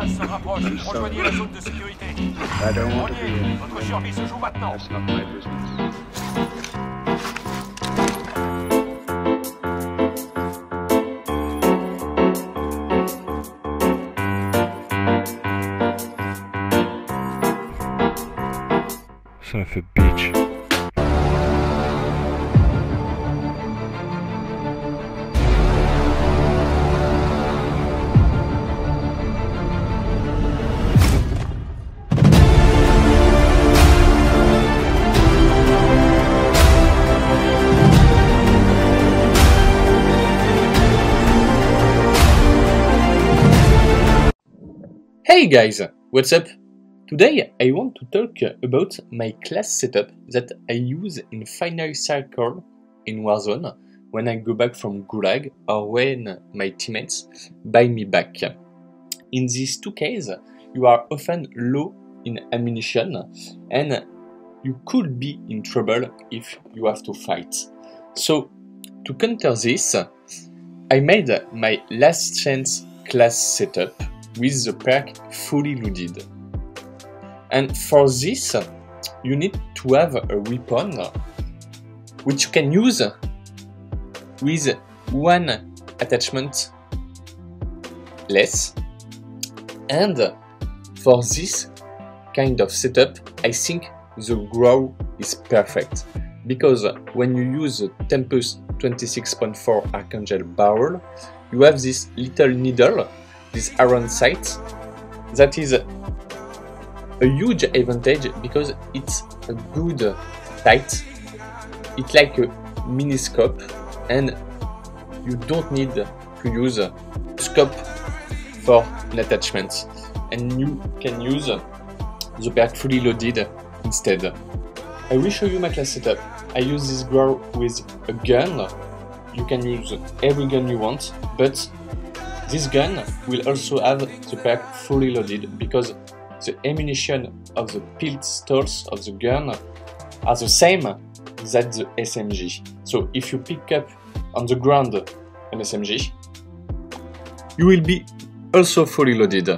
Dallas se rapproche. Rejoignez la zone de sécurité. Grenier, votre survie se joue maintenant. Ça fait Hey guys, what's up? Today I want to talk about my class setup that I use in Final Circle in Warzone when I go back from Gulag or when my teammates buy me back. In these two cases, you are often low in ammunition and you could be in trouble if you have to fight. So, to counter this, I made my last chance class setup with the pack fully loaded. And for this, you need to have a weapon which you can use with one attachment less. And for this kind of setup, I think the Grau is perfect because when you use the Tempus 26.4 Archangel barrel, you have this little needle this iron sight that is a huge advantage because it's a good sight it's like a mini scope and you don't need to use a scope for an attachment. And you can use the perk fully loaded instead. I will show you my class setup. I use this Grau with a gun. You can use every gun you want but this gun will also have the pack fully loaded because the ammunition of the pistols of the gun are the same that the SMG. So if you pick up on the ground an SMG, you will be also fully loaded.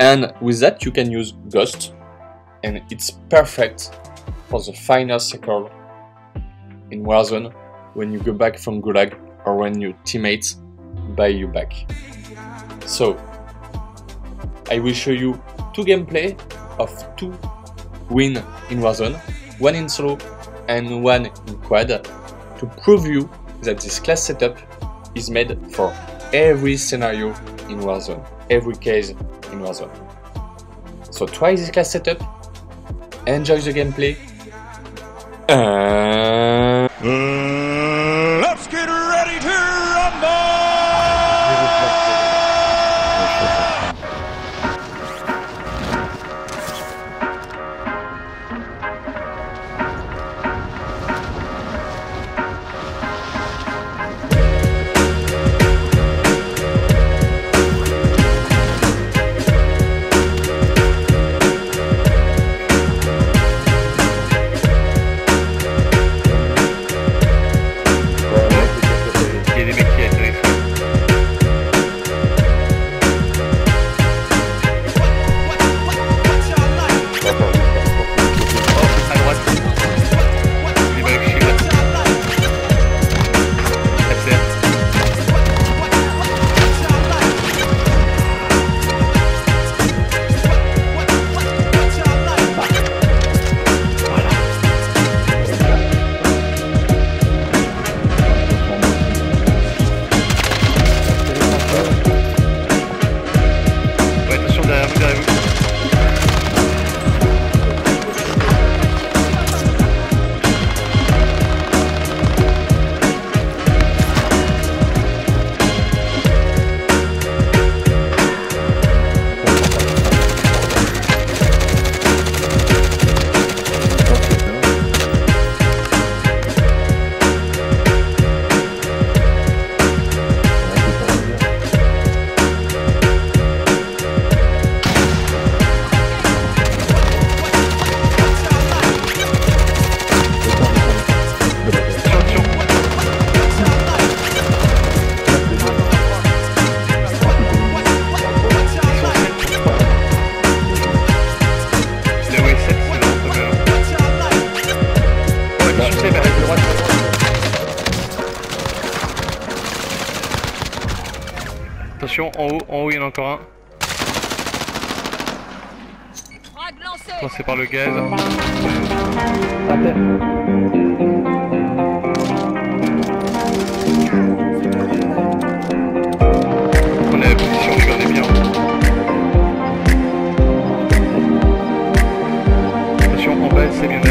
And with that you can use Ghost and it's perfect for the final circle in Warzone when you go back from Gulag or when your teammates buy you back. So, I will show you two gameplay of two win in Warzone, one in solo and one in quad, to prove you that this class setup is made for every scenario in Warzone, every case in Warzone. So try this class setup, enjoy the gameplay, and... Attention, en haut, en haut, il y en a encore un. Lancé par le gaz. On est à la position, bien. Attention, en bas, c'est bien.